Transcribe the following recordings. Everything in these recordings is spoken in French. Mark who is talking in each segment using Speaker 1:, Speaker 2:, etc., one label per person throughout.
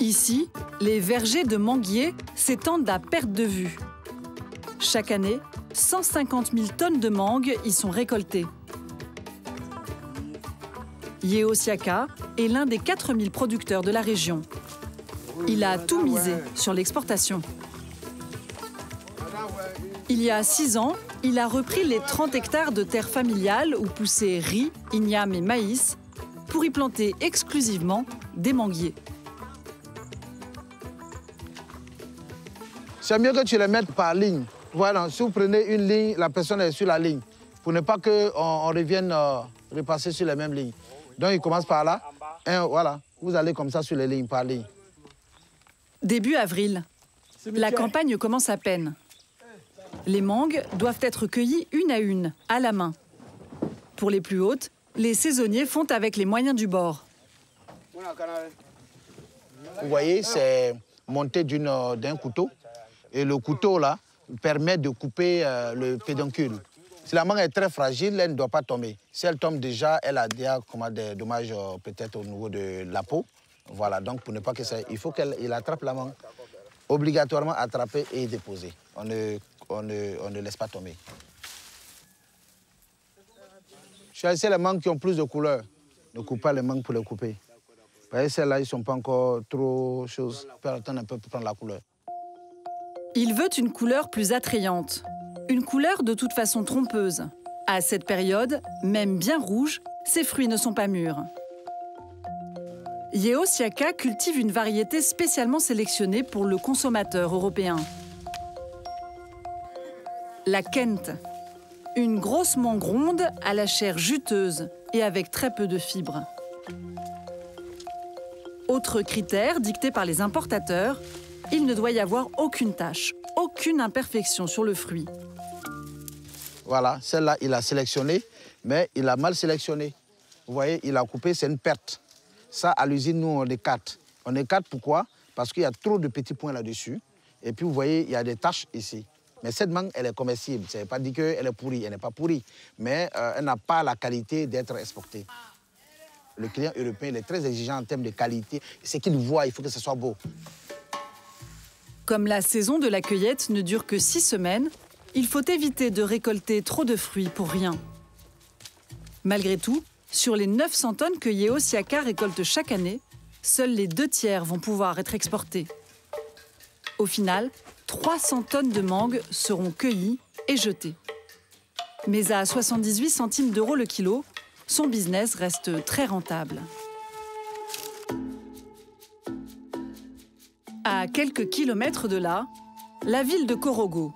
Speaker 1: Ici, les vergers de manguiers s'étendent à perte de vue. Chaque année, 150 000 tonnes de mangue y sont récoltées. Yeo Siaka est l'un des 4 000 producteurs de la région. Il a tout misé sur l'exportation. Il y a 6 ans, il a repris les 30 hectares de terre familiale où poussaient riz, igname et maïs pour y planter exclusivement des manguiers.
Speaker 2: C'est mieux que tu les mettes par ligne. Voilà, si vous prenez une ligne, la personne est sur la ligne, pour ne pas qu'on on revienne euh, repasser sur les mêmes lignes. Donc il commence par là, et voilà, vous allez comme ça sur les lignes, par ligne.
Speaker 1: Début avril, la campagne commence à peine. Les mangues doivent être cueillies une à une, à la main. Pour les plus hautes, les saisonniers font avec les moyens du bord.
Speaker 2: Vous voyez, c'est monté d'un couteau. Et le couteau, là, permet de couper euh, le pédoncule. Si la mangue est très fragile, elle ne doit pas tomber. Si elle tombe déjà, elle a déjà des dommages euh, peut-être au niveau de la peau. Voilà, donc pour ne pas que ça... Il faut qu'elle attrape la mangue. Obligatoirement attraper et déposer. On ne, on ne, on ne laisse pas tomber. Choisissez les mangues qui ont plus de couleurs. Ne coupe pas les mangues pour les couper. Vous voyez, celles-là, ils ne sont pas encore trop choses. peut attendre un peu pour prendre la couleur.
Speaker 1: Il veut une couleur plus attrayante. Une couleur de toute façon trompeuse. À cette période, même bien rouge, ces fruits ne sont pas mûrs. Yeo Siaka cultive une variété spécialement sélectionnée pour le consommateur européen. La Kent. Une grosse mangue ronde à la chair juteuse et avec très peu de fibres. Autre critère dicté par les importateurs, il ne doit y avoir aucune tache, aucune imperfection sur le fruit.
Speaker 2: Voilà, celle-là, il a sélectionné, mais il a mal sélectionné. Vous voyez, il a coupé, c'est une perte. Ça, à l'usine, nous, on écarte. On écarte pourquoi? Parce qu'il y a trop de petits points là-dessus. Et puis, vous voyez, il y a des taches ici. Mais cette mangue, elle est comestible. Ça ne pas dire qu'elle est pourrie. Elle n'est pas pourrie. Mais euh, elle n'a pas la qualité d'être exportée. Le client européen, il est très exigeant en termes de qualité. Ce qu'il voit, il faut que ce soit beau.
Speaker 1: Comme la saison de la cueillette ne dure que six semaines, il faut éviter de récolter trop de fruits pour rien. Malgré tout, sur les 900 tonnes que Yeo Siaka récolte chaque année, seuls les deux tiers vont pouvoir être exportés. Au final, 300 tonnes de mangue seront cueillies et jetées. Mais à 78 centimes d'euros le kilo, son business reste très rentable. À quelques kilomètres de là, la ville de Korogo.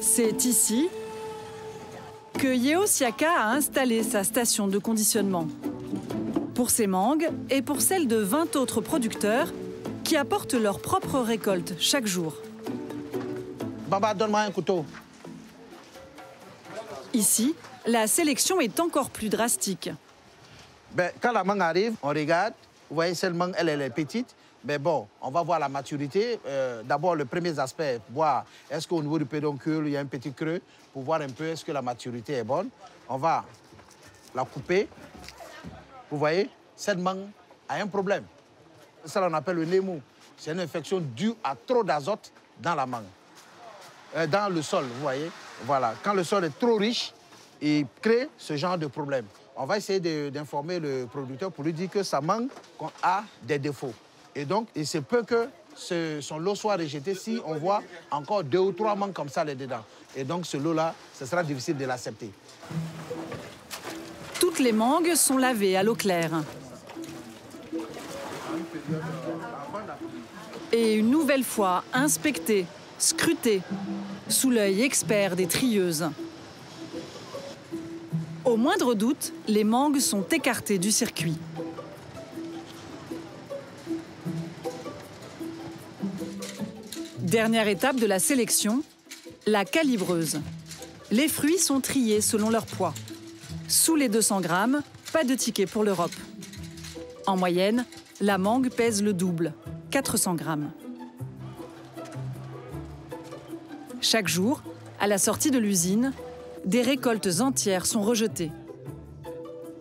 Speaker 1: C'est ici que Yeo Siaka a installé sa station de conditionnement. Pour ses mangues et pour celles de 20 autres producteurs qui apportent leur propre récolte chaque jour.
Speaker 2: Baba, donne-moi un couteau.
Speaker 1: Ici, la sélection est encore plus drastique.
Speaker 2: Ben, quand la mangue arrive, on regarde. Vous voyez, cette mangue, elle, est petite. Mais bon, on va voir la maturité. Euh, d'abord, le premier aspect, voir est-ce qu'au niveau du pédoncule, il y a un petit creux pour voir un peu est-ce que la maturité est bonne. On va la couper. Vous voyez, cette mangue a un problème. Ça, on appelle le némou. C'est une infection due à trop d'azote dans la mangue. Euh, dans le sol, vous voyez. Voilà, quand le sol est trop riche, il crée ce genre de problème. On va essayer d'informer le producteur pour lui dire que sa mangue a des défauts. Et donc, il se peut que son lot soit rejeté si on voit encore deux ou trois mangues comme ça là-dedans. Et donc, ce lot-là, ce sera difficile de l'accepter.
Speaker 1: Toutes les mangues sont lavées à l'eau claire. Et une nouvelle fois inspectées, scrutées, sous l'œil expert des trieuses. Au moindre doute, les mangues sont écartées du circuit. Dernière étape de la sélection, la calibreuse. Les fruits sont triés selon leur poids. Sous les 200 grammes, pas de ticket pour l'Europe. En moyenne, la mangue pèse le double, 400 grammes. Chaque jour, à la sortie de l'usine, des récoltes entières sont rejetées.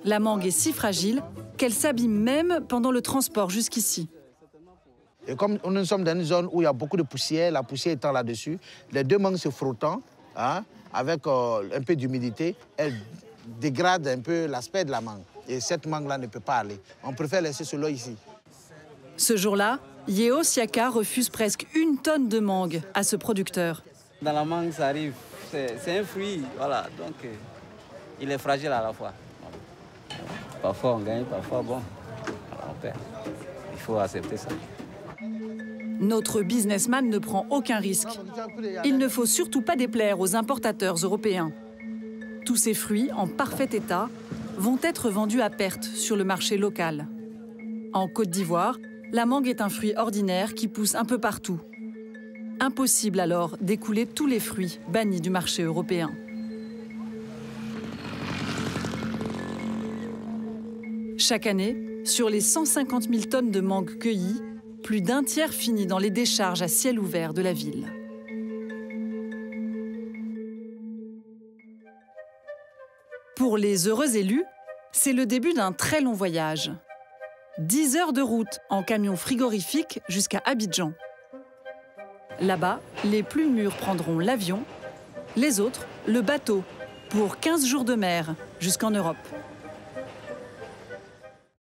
Speaker 1: La mangue est si fragile qu'elle s'abîme même pendant le transport jusqu'ici.
Speaker 2: Et comme nous sommes dans une zone où il y a beaucoup de poussière, la poussière étant là-dessus, les deux mangues se frottant, hein, avec euh, un peu d'humidité, elles dégradent un peu l'aspect de la mangue. Et cette mangue-là ne peut pas aller. On préfère laisser cela ici.
Speaker 1: Ce jour-là, Yeo Siaka refuse presque une tonne de mangue à ce producteur.
Speaker 3: Dans la mangue, ça arrive. C'est un fruit, voilà. Donc, euh, il est fragile à la fois. Parfois on gagne, parfois bon, on perd. Il faut accepter ça.
Speaker 1: Notre businessman ne prend aucun risque. Il ne faut surtout pas déplaire aux importateurs européens. Tous ces fruits, en parfait état, vont être vendus à perte sur le marché local. En Côte d'Ivoire, la mangue est un fruit ordinaire qui pousse un peu partout. Impossible alors d'écouler tous les fruits bannis du marché européen. Chaque année, sur les 150 000 tonnes de mangue cueillies, plus d'un tiers finit dans les décharges à ciel ouvert de la ville. Pour les heureux élus, c'est le début d'un très long voyage. 10 heures de route en camion frigorifique jusqu'à Abidjan. Là-bas, les plus mûrs prendront l'avion, les autres le bateau pour 15 jours de mer jusqu'en Europe.